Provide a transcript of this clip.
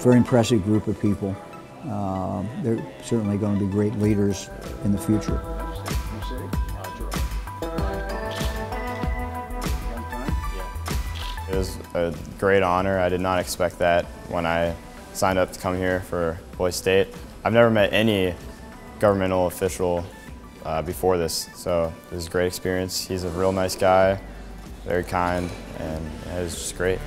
very impressive group of people. Uh, they're certainly going to be great leaders in the future. It was a great honor. I did not expect that when I signed up to come here for Boy State. I've never met any governmental official uh, before this, so this is a great experience. He's a real nice guy, very kind, and it was just great.